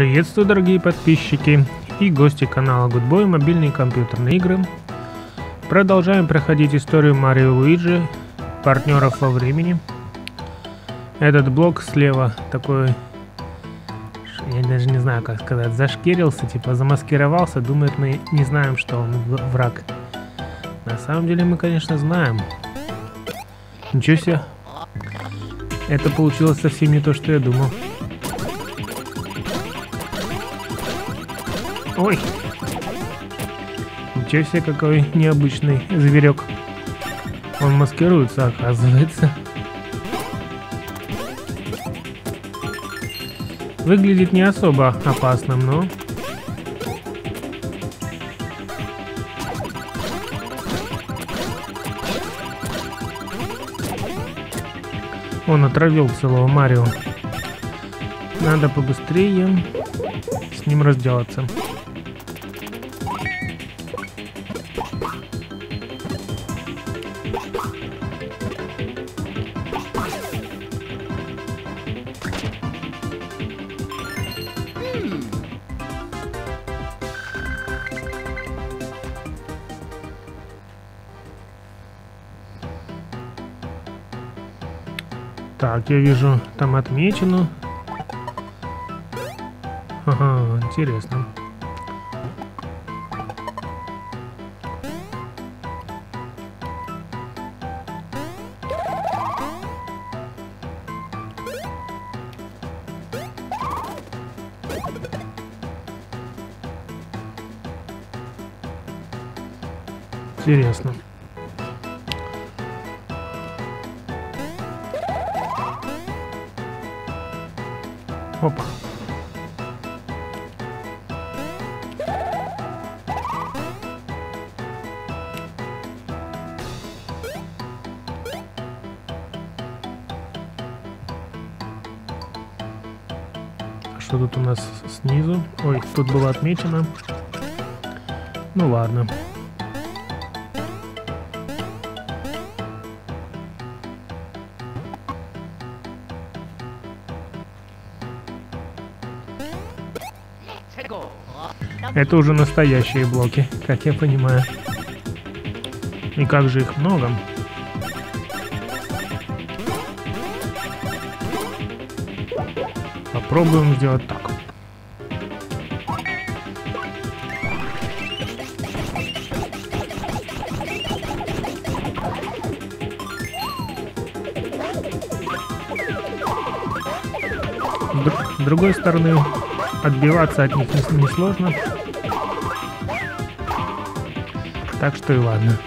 Приветствую, дорогие подписчики и гости канала Goodboy мобильные компьютерные игры. Продолжаем проходить историю Марио Луиджи, партнеров во времени. Этот блок слева такой, я даже не знаю как сказать, зашкерился, типа замаскировался, думает мы не знаем, что он враг. На самом деле мы, конечно, знаем. Ничего себе. Это получилось совсем не то, что я думал. Ой. Ничего себе, какой необычный зверек. Он маскируется, оказывается. Выглядит не особо опасным, но... Он отравил целого Марио. Надо побыстрее с ним разделаться. Так, я вижу, там отмечено. Ага, интересно. Интересно. Опа. А что тут у нас снизу? Ой, тут было отмечено. Ну ладно. Это уже настоящие блоки, как я понимаю. И как же их много. Попробуем сделать так. С другой стороны, отбиваться от них несложно. Не так что и ладно.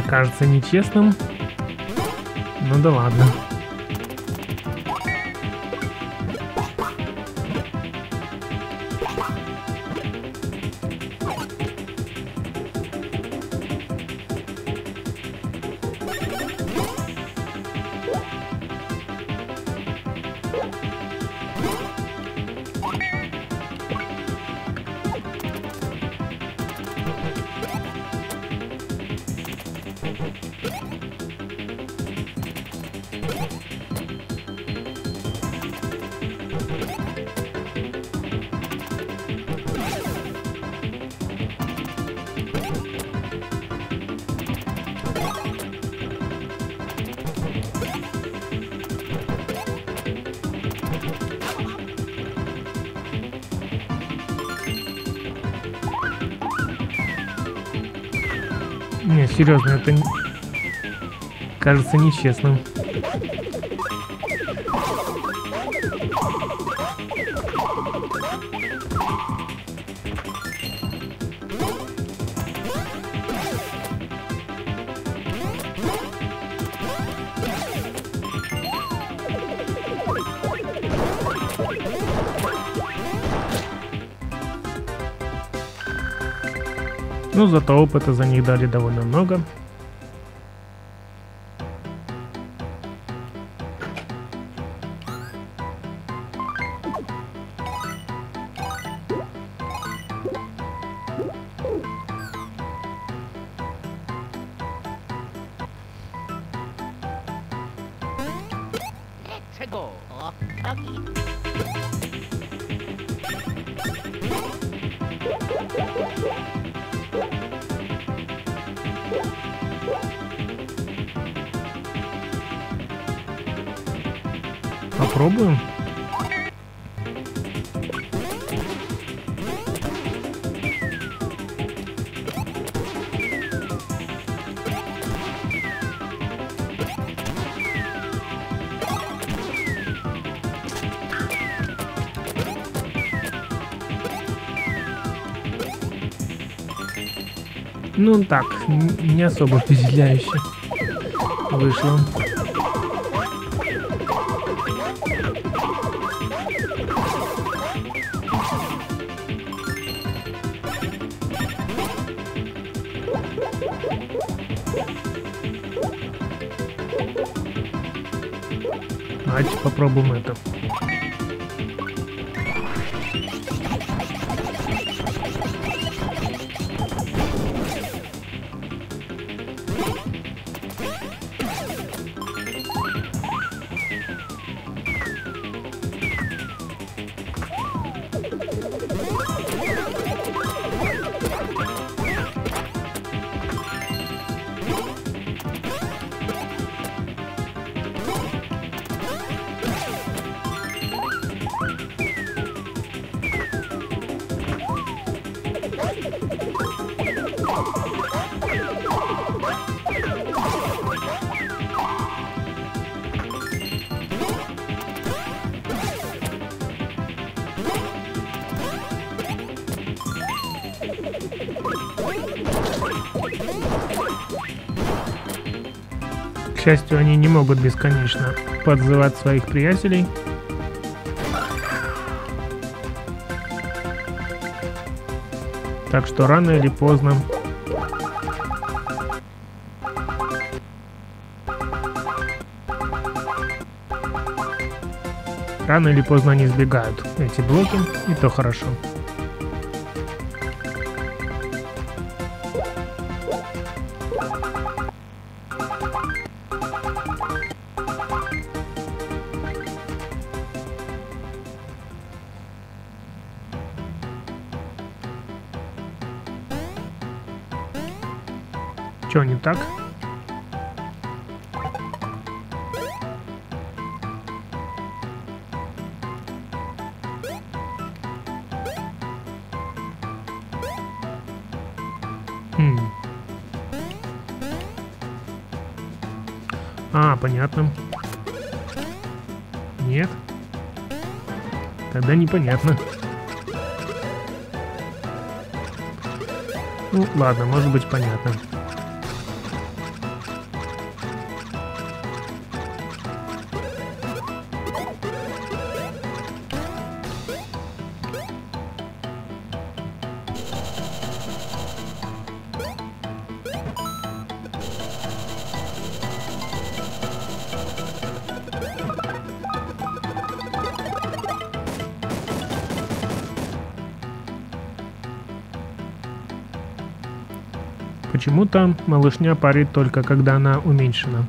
Это кажется нечестным. Ну да ладно. Серьезно, это кажется нечестным. Но зато опыта за них дали довольно много. Ну так, не особо впечатляюще вышло. Давайте попробуем это. К счастью, они не могут бесконечно подзывать своих приятелей. Так что рано или поздно Рано или поздно они сбегают эти блоки, и то хорошо. А, понятно. Нет. Тогда непонятно. Ну, ладно, может быть понятно. Почему-то малышня парит только когда она уменьшена.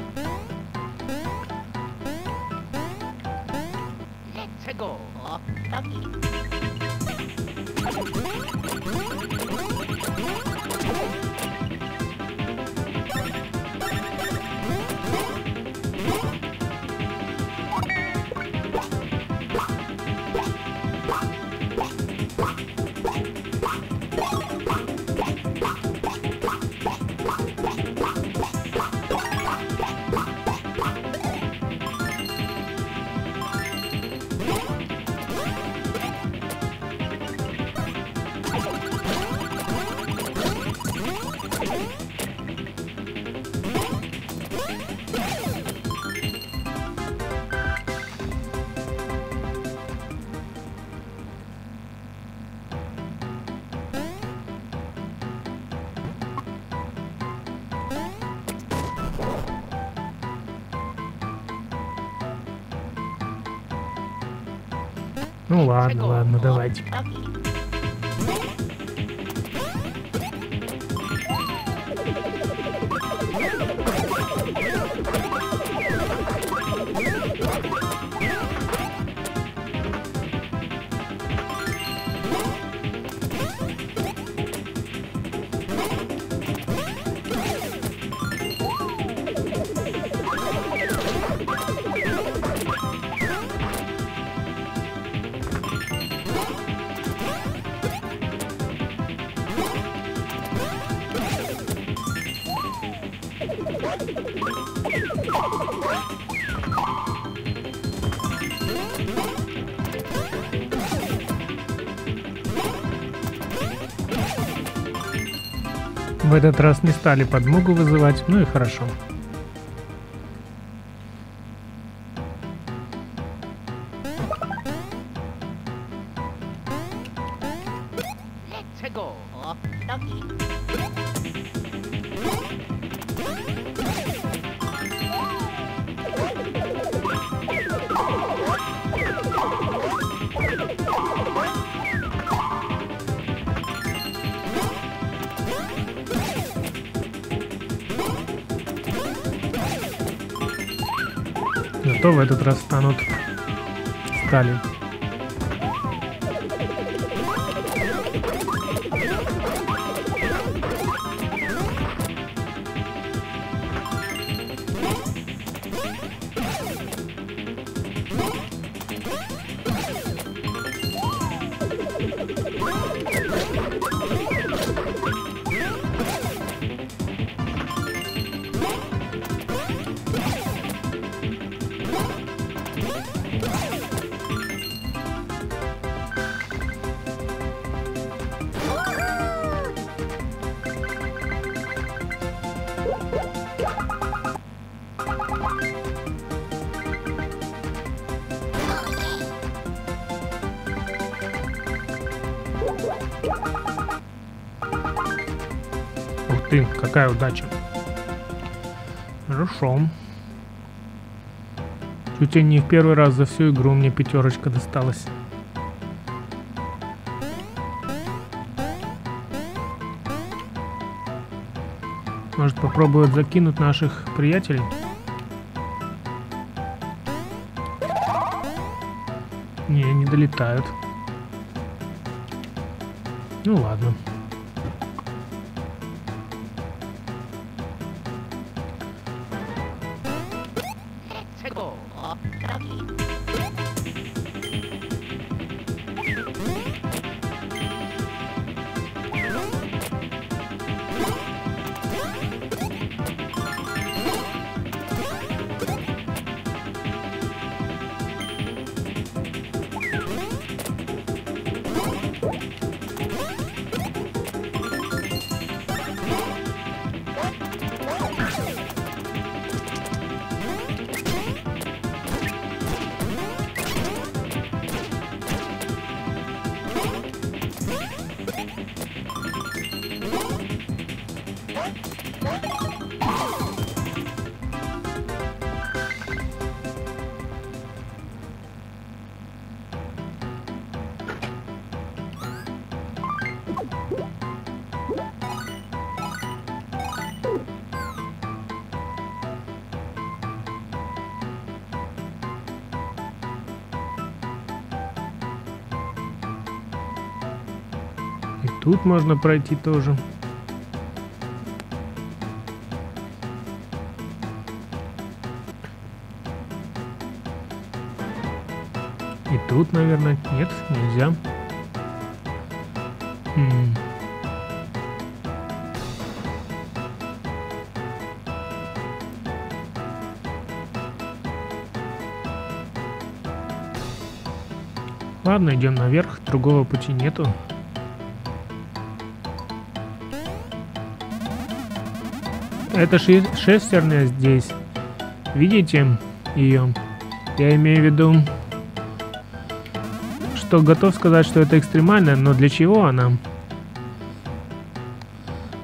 Ну ладно, ладно, давайте. Этот раз не стали подмогу вызывать, ну и хорошо. Этот раз станут стали. Какая удача. Хорошо. Чуть не в первый раз за всю игру мне пятерочка досталась. Может попробовать закинуть наших приятелей? Не, не долетают. Ну ладно. Тут можно пройти тоже. И тут, наверное, нет, нельзя. Ладно, идем наверх, другого пути нету. Это шестерня здесь. Видите ее? Я имею в виду, что готов сказать, что это экстремально, но для чего она?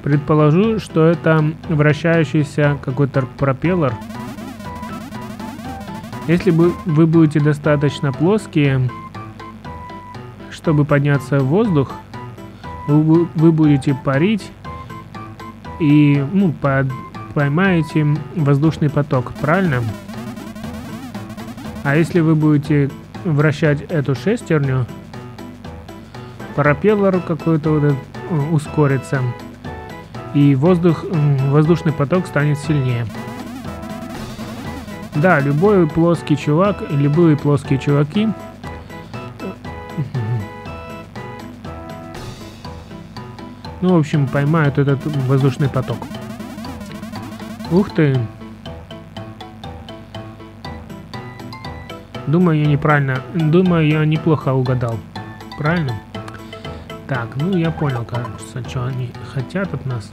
Предположу, что это вращающийся какой-то пропеллер. Если бы вы будете достаточно плоские, чтобы подняться в воздух, вы, вы будете парить и ну, под- поймаете воздушный поток, правильно? А если вы будете вращать эту шестерню, пропеллер какой-то вот э, ускорится, и воздух, воздушный поток станет сильнее. Да, любой плоский чувак, любые плоские чуваки Ну, в общем, поймают этот воздушный поток. Ух ты! Думаю, я неправильно... Думаю, я неплохо угадал. Правильно? Так, ну я понял, кажется, что они хотят от нас.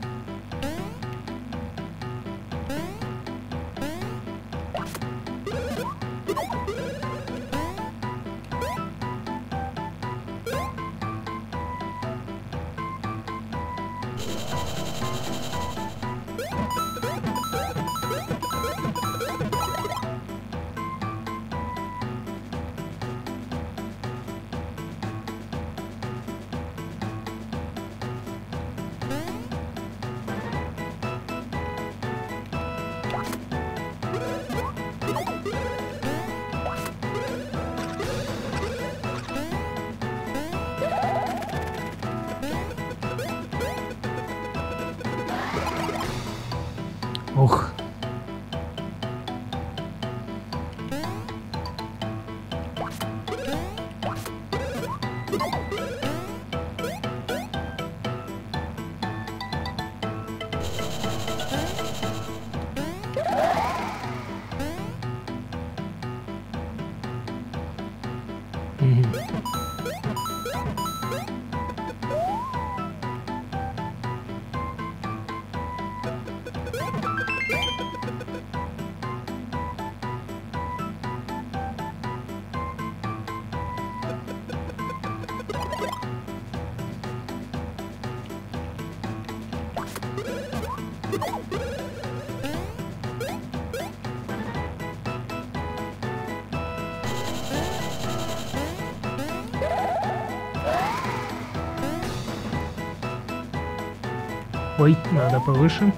Ой, надо повыше.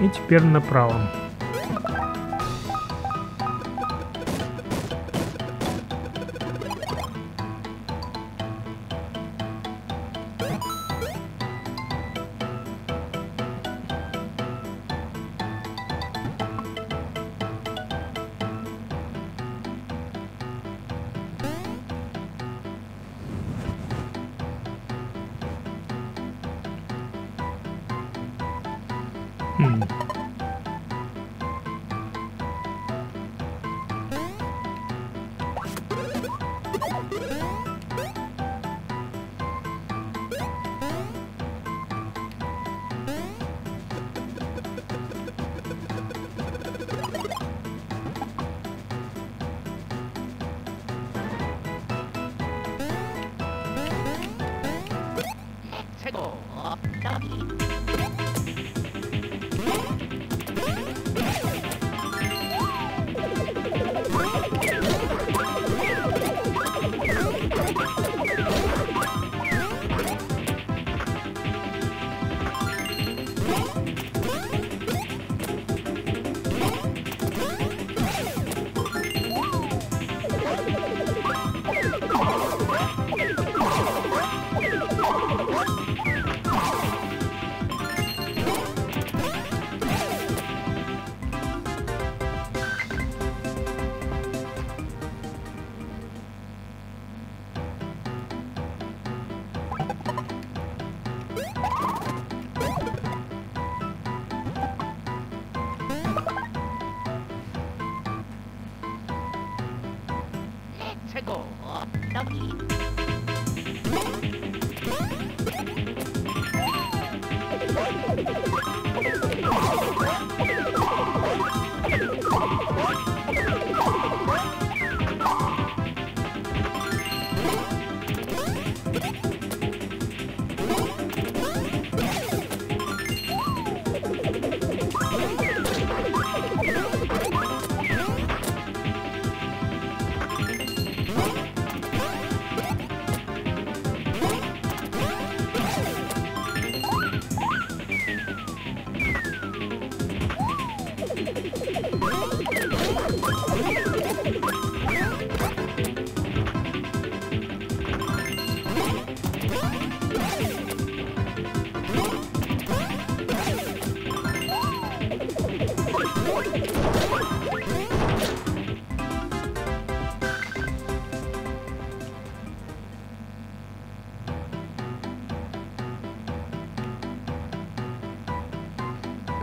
И теперь направо.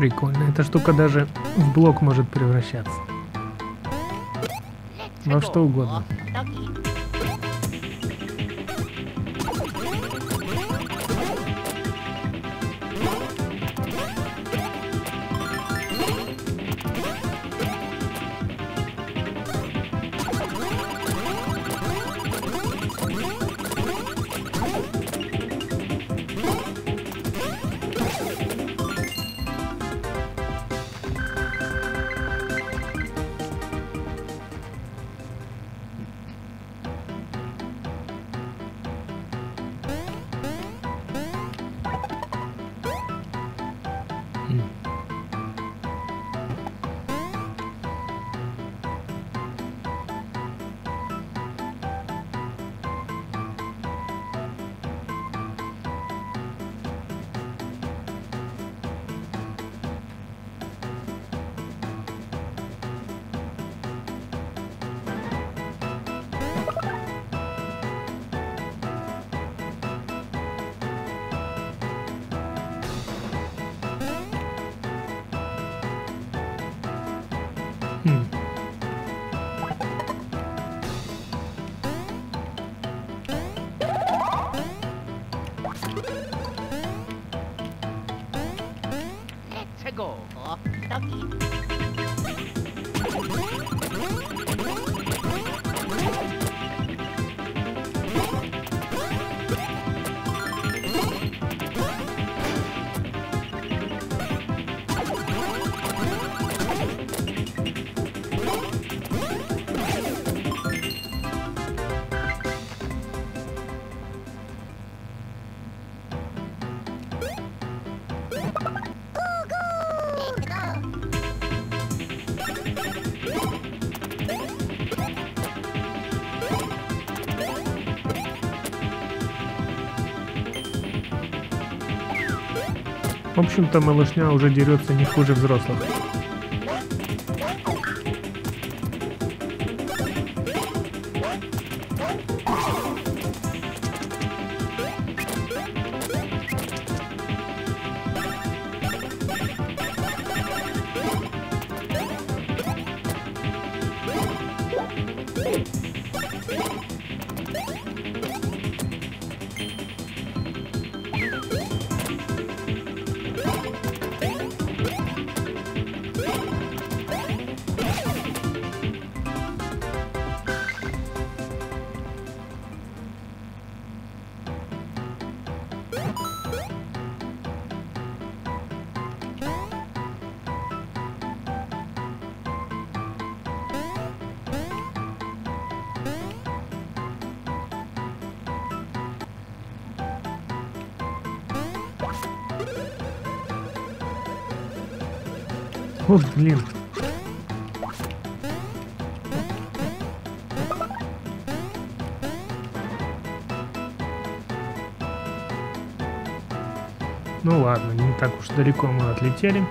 Прикольно. Эта штука даже в блок может превращаться. Во что угодно. 嗯。В общем-то, малышня уже дерется не хуже взрослых. Ух, блин. Ну ладно, не так уж далеко мы отлетели.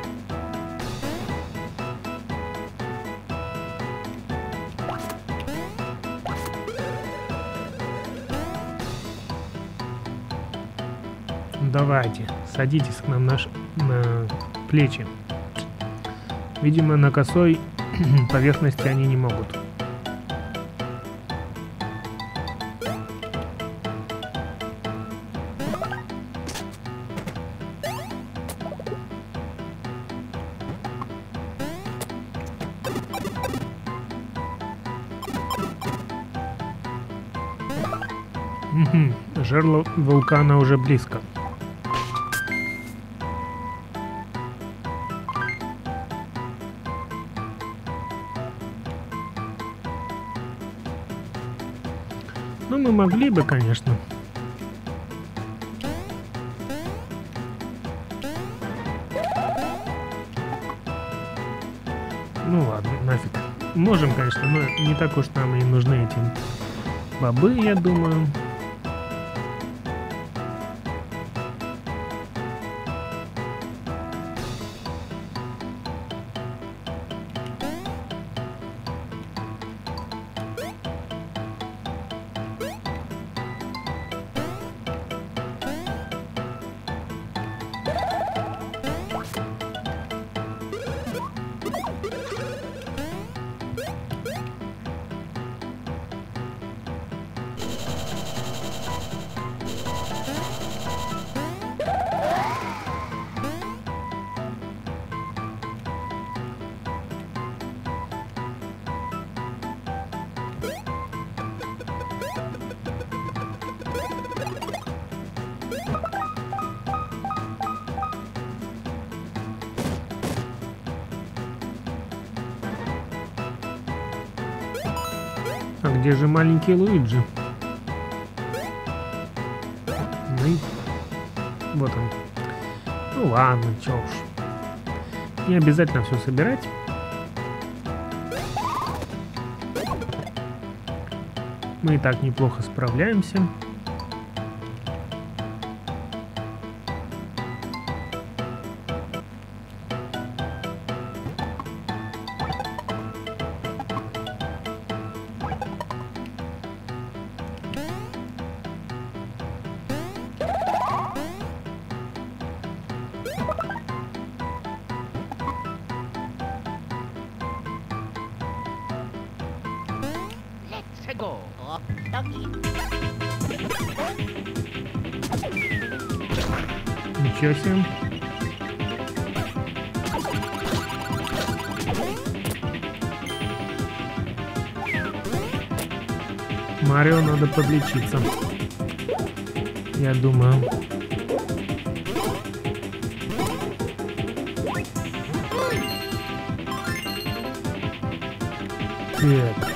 Давайте, садитесь к нам на, на плечи. Видимо, на косой поверхности они не могут. Мгм, Жерло вулкана уже близко. Бы, конечно. Ну ладно, нафиг. Можем, конечно, но не так уж нам и нужны эти бобы, я думаю. Где же маленький Луиджи? Ну. Вот он. Ну ладно, чё уж. Не обязательно все собирать. Мы и так неплохо справляемся. Ничего себе. Марио надо подлечиться. Я думаю. Так.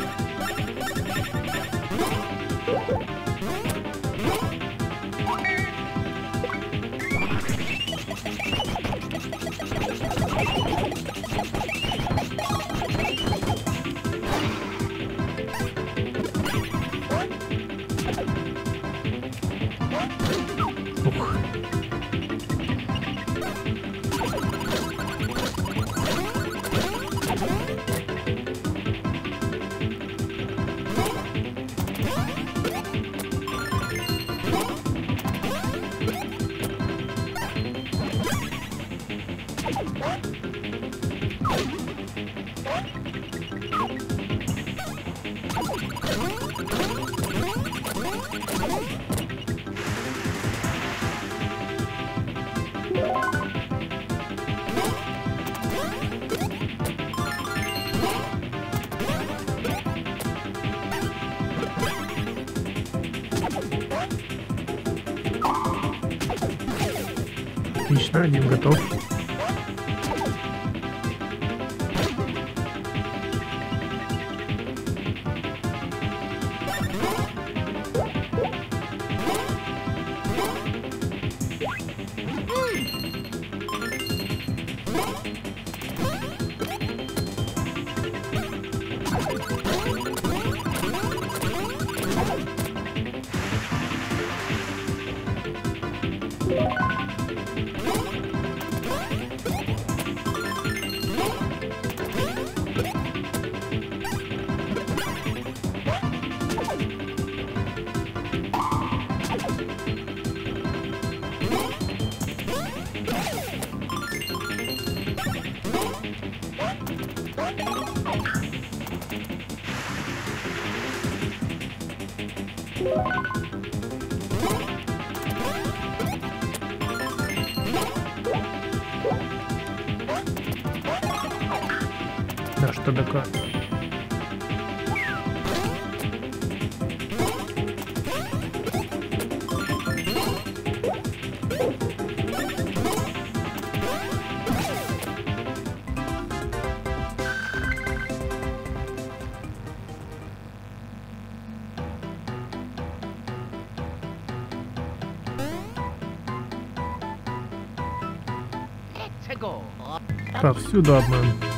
Повсюду обман.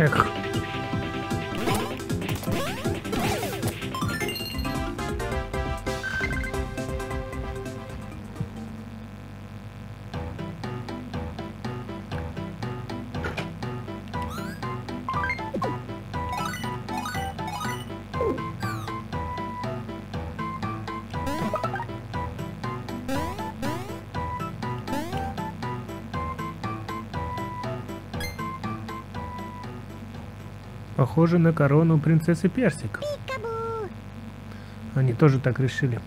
早く Похоже на корону принцессы Персик. Они тоже так решили.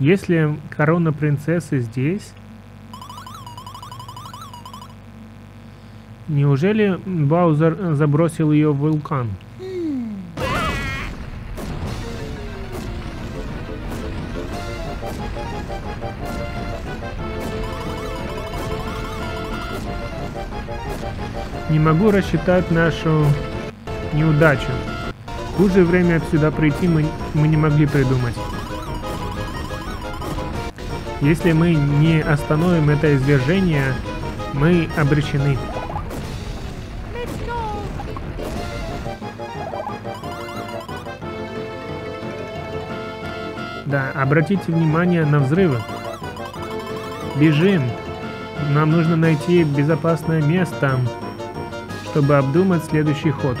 Если корона принцессы здесь, неужели Баузер забросил ее в вулкан? Не могу рассчитать нашу неудачу. Хуже время сюда прийти мы, мы не могли придумать. Если мы не остановим это извержение, мы обречены. Да, обратите внимание на взрывы. Бежим. Нам нужно найти безопасное место, чтобы обдумать следующий ход.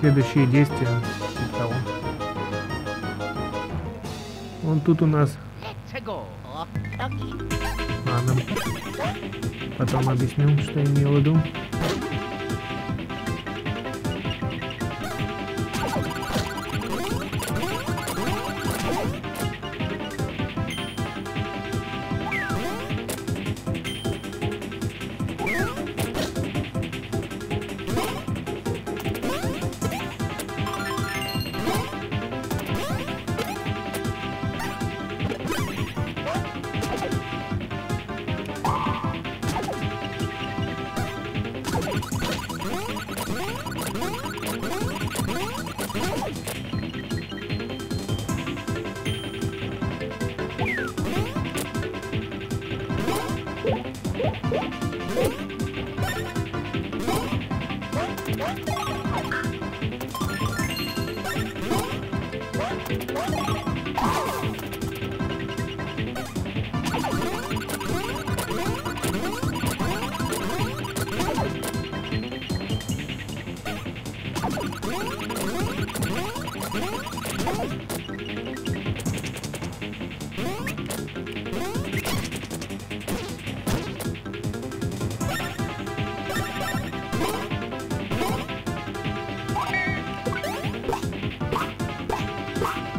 Следующие действия. того. Вон тут у нас... Okay. Ладно. Потом объясню, что я имел в виду. Bye.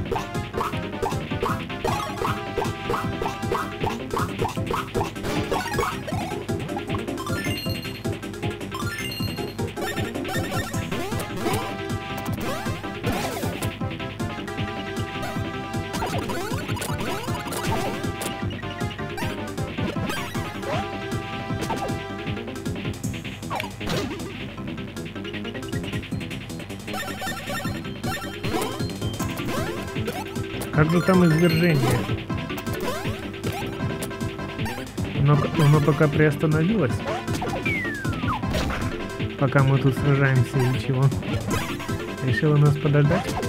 Как же там извержение? Оно, оно пока приостановилось. Пока мы тут сражаемся и чего. Решила нас подождать?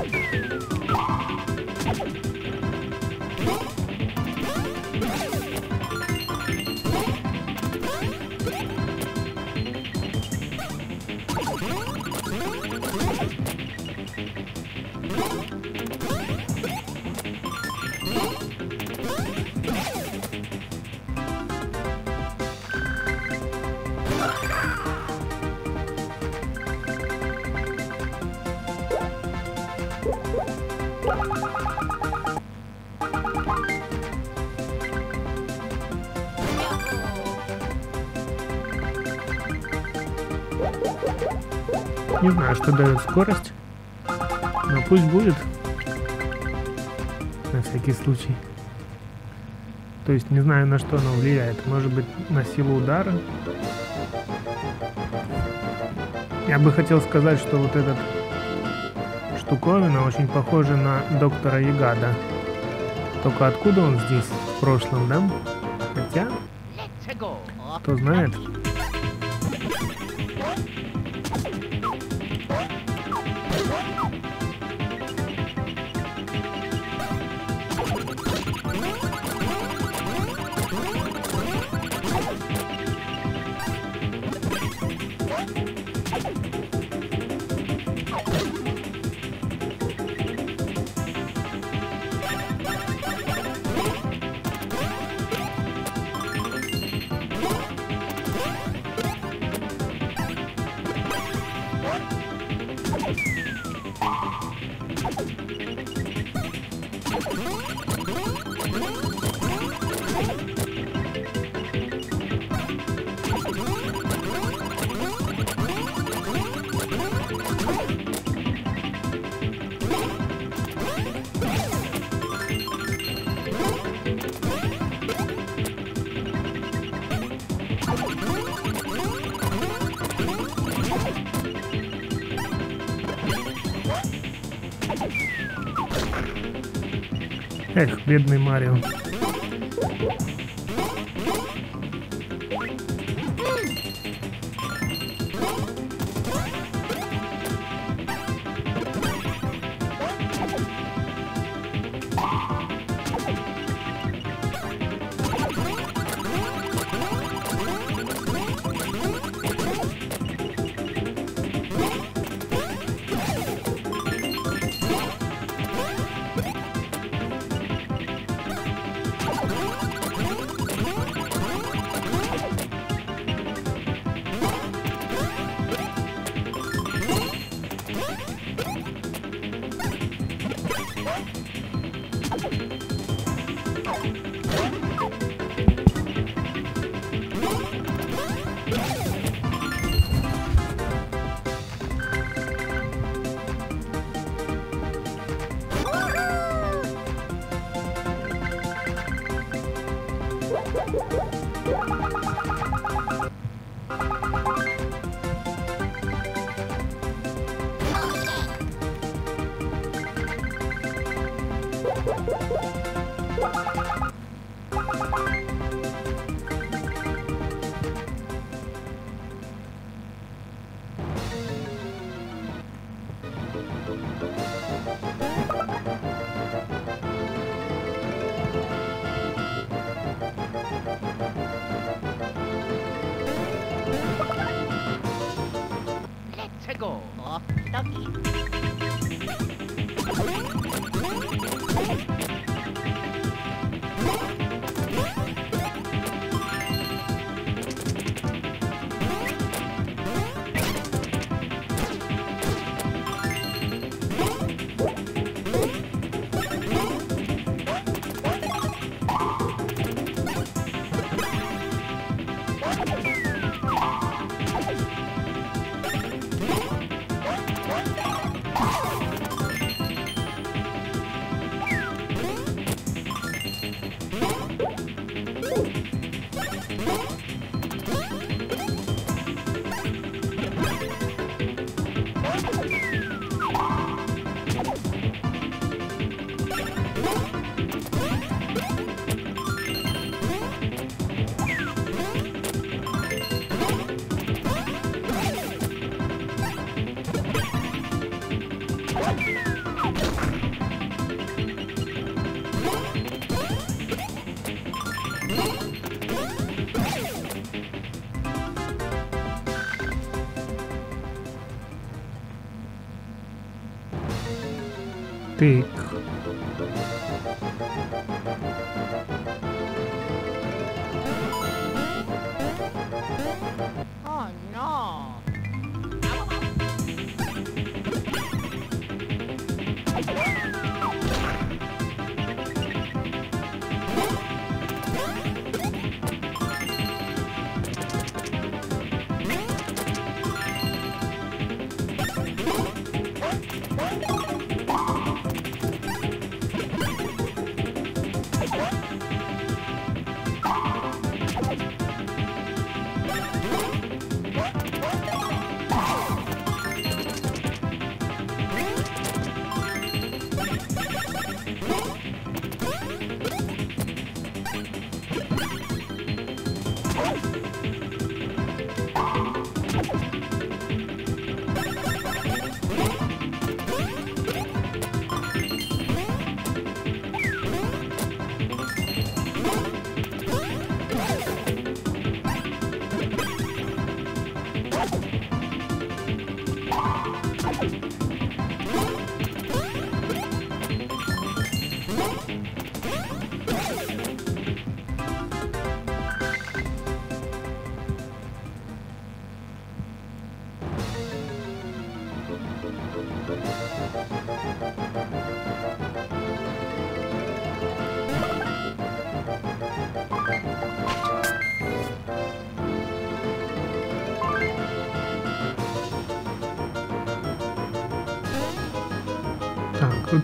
Что дает скорость, но пусть будет. На всякий случай. То есть не знаю, на что оно влияет. Может быть, на силу удара. Я бы хотел сказать, что вот этот штуковина очень похожа на доктора Ягада. Только откуда он здесь в прошлом, да? Хотя, кто знает. Бедный Марио. speak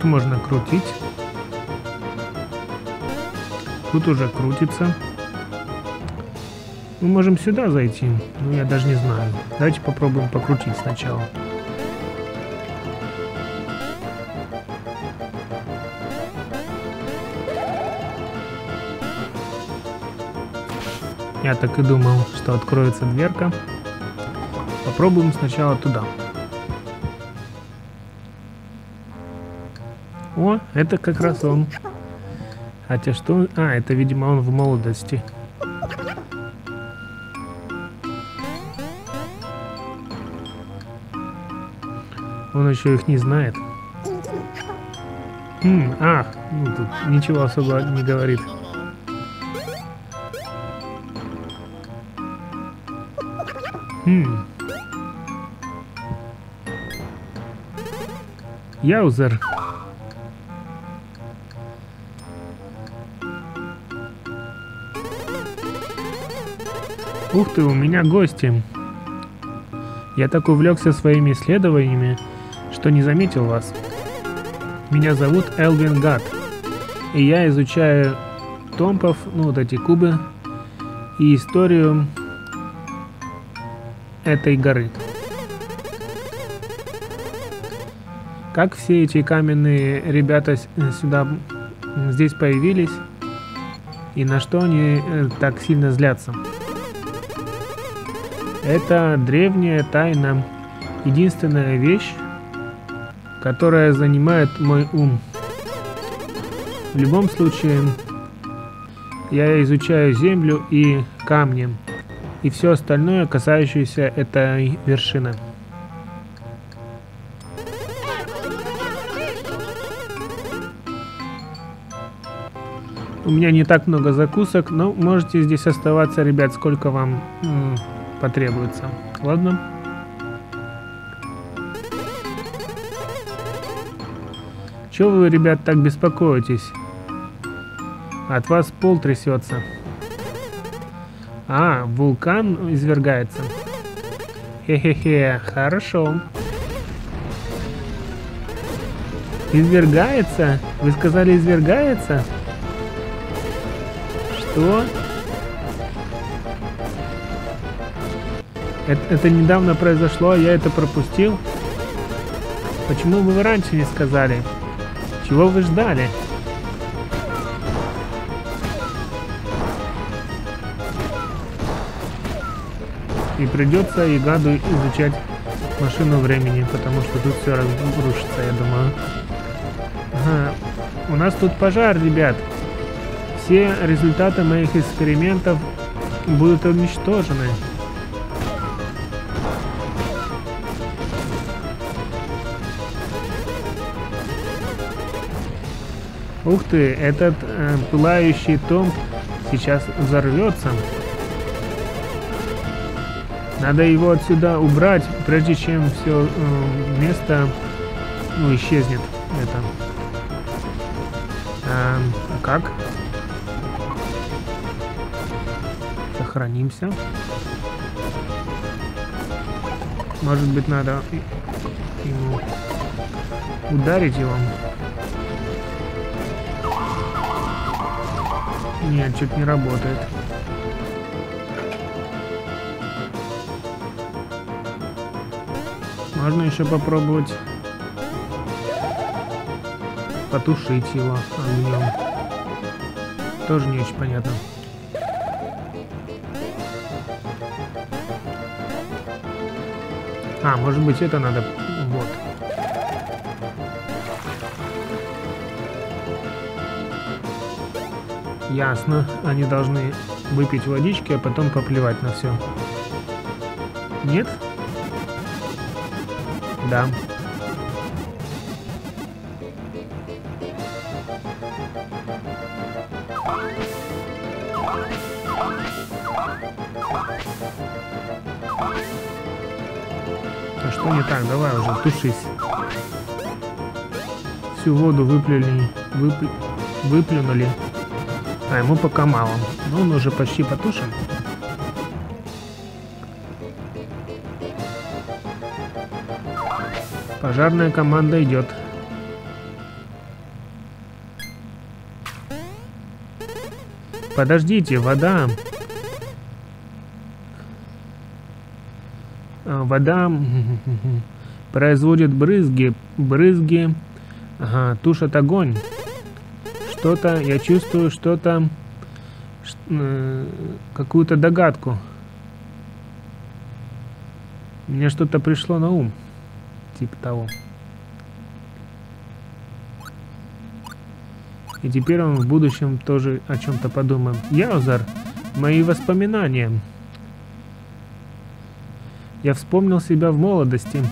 Тут можно крутить. Тут уже крутится. Мы можем сюда зайти. Ну, я даже не знаю. Давайте попробуем покрутить сначала. Я так и думал, что откроется дверка. Попробуем сначала туда. Это как раз он. Хотя что... А, это, видимо, он в молодости. Он еще их не знает. Хм, ах, ну тут ничего особо не говорит. Хм. Яузер. Ух ты, у меня гости. Я так увлекся своими исследованиями, что не заметил вас. Меня зовут Элвин Гат, и я изучаю томпов, ну вот эти кубы, и историю этой горы. Как все эти каменные ребята сюда здесь появились и на что они э, так сильно злятся? Это древняя тайна, единственная вещь, которая занимает мой ум. В любом случае, я изучаю землю и камни, и все остальное, касающееся этой вершины. У меня не так много закусок, но можете здесь оставаться, ребят, сколько вам потребуется. Ладно? Чего вы, ребят, так беспокоитесь? От вас пол трясется. А, вулкан извергается. Хе-хе-хе, хорошо. Извергается? Вы сказали извергается? Что? Это, это недавно произошло, а я это пропустил? Почему вы раньше не сказали? Чего вы ждали? И придется Игаду изучать машину времени, потому что тут все разрушится, я думаю. Ага. У нас тут пожар, ребят. Все результаты моих экспериментов будут уничтожены. Ух ты, этот э, пылающий том сейчас взорвется. Надо его отсюда убрать, прежде чем все э, место ну, исчезнет. Это. А, а как? Сохранимся. Может быть, надо ему ударить его. Нет, что-то не работает. Можно еще попробовать потушить его огнем. Тоже не очень понятно. А, может быть это надо... Ясно. Они должны выпить водички, а потом поплевать на все. Нет? Да. А что не так? Давай уже, тушись. Всю воду выплюли, выпл... выплюнули а ему пока мало. Но он уже почти потушен. Пожарная команда идет. Подождите, вода. А, вода производит брызги. Брызги ага, тушат огонь. Что-то, я чувствую что-то, э, какую-то догадку. Мне что-то пришло на ум. Типа того. И теперь он в будущем тоже о чем-то подумает. Яузар, мои воспоминания. Я вспомнил себя в молодости.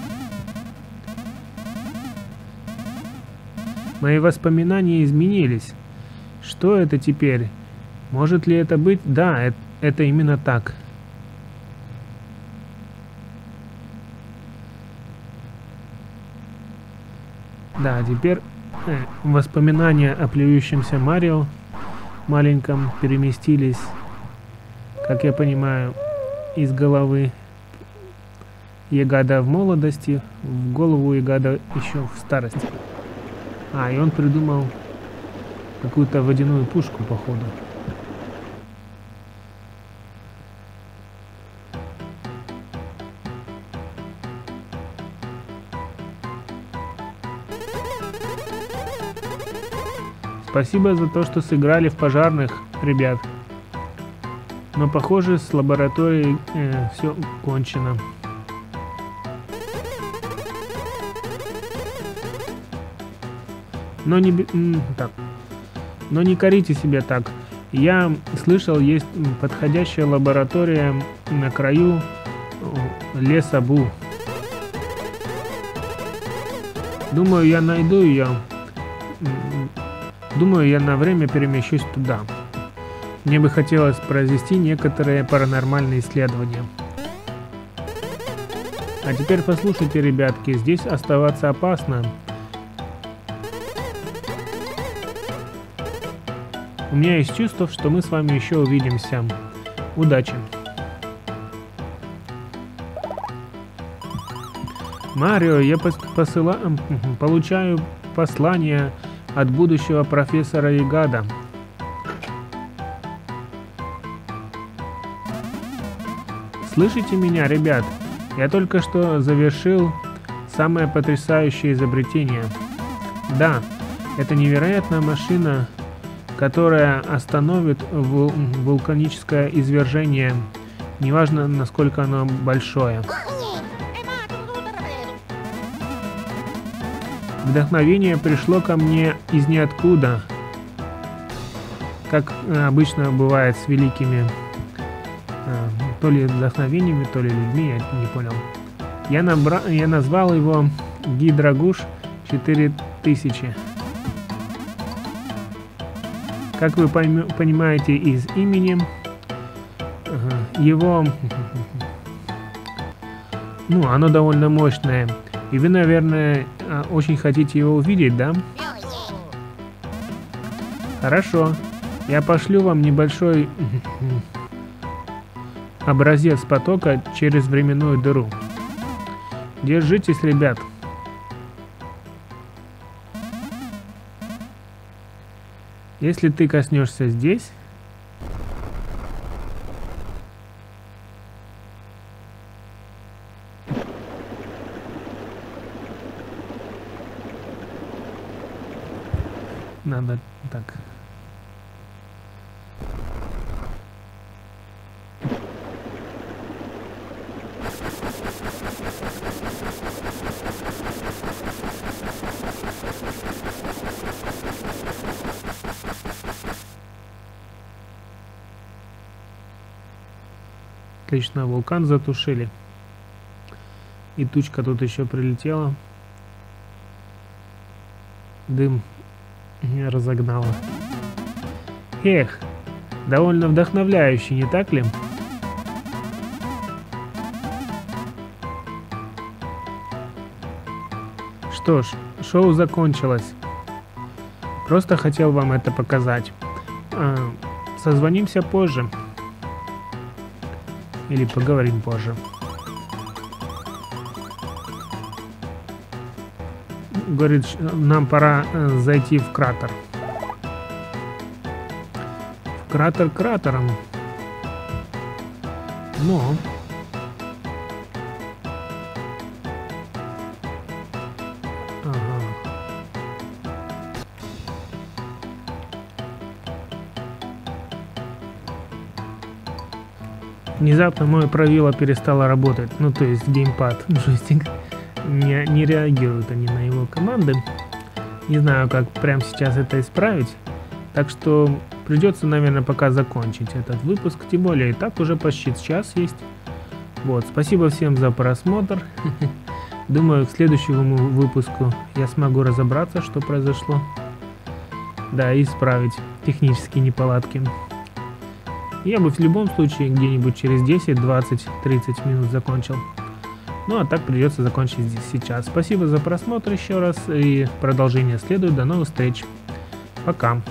Мои воспоминания изменились. Что это теперь? Может ли это быть? Да, э- это именно так. Да, теперь э, воспоминания о плюющемся Марио маленьком переместились, как я понимаю, из головы Ягада в молодости в голову Ягада еще в старости. А, и он придумал какую-то водяную пушку, походу. Спасибо за то, что сыграли в пожарных, ребят. Но похоже, с лабораторией все кончено. Но не так. Но не корите себя так. Я слышал, есть подходящая лаборатория на краю э, леса Бу. Думаю, я найду ее. Думаю, я на время перемещусь туда. Мне бы хотелось произвести некоторые паранормальные исследования. А теперь послушайте, ребятки, здесь оставаться опасно. У меня есть чувство, что мы с вами еще увидимся. Удачи! Марио, я пос- посыла... получаю послание от будущего профессора Ягада. Слышите меня, ребят? Я только что завершил самое потрясающее изобретение. Да, это невероятная машина, которая остановит вул- вулканическое извержение, неважно насколько оно большое. Вдохновение пришло ко мне из ниоткуда, как э, обычно бывает с великими э, то ли вдохновениями, то ли людьми, я не понял. Я, набра... я назвал его Гидрагуш 4000. Как вы понимаете из имени, его... Ну, оно довольно мощное. И вы, наверное, а, очень хотите его увидеть, да? Хорошо. Я пошлю вам небольшой образец потока через временную дыру. Держитесь, ребят. Если ты коснешься здесь, надо так. Отлично, вулкан затушили. И тучка тут еще прилетела. Дым разогнала. Эх, довольно вдохновляющий, не так ли? Что ж, шоу закончилось. Просто хотел вам это показать. А, созвонимся позже. Или поговорим позже. Говорит, нам пора э, зайти в кратер. В Кратер кратером. Но... Внезапно мое правило перестало работать. Ну, то есть геймпад, джойстик. Не, не реагируют они на его команды. Не знаю, как прямо сейчас это исправить. Так что придется, наверное, пока закончить этот выпуск. Тем более, и так уже почти час есть. Вот, спасибо всем за просмотр. Думаю, к следующему выпуску я смогу разобраться, что произошло. Да, и исправить технические неполадки. Я бы в любом случае где-нибудь через 10, 20, 30 минут закончил. Ну а так придется закончить здесь сейчас. Спасибо за просмотр еще раз и продолжение следует. До новых встреч. Пока.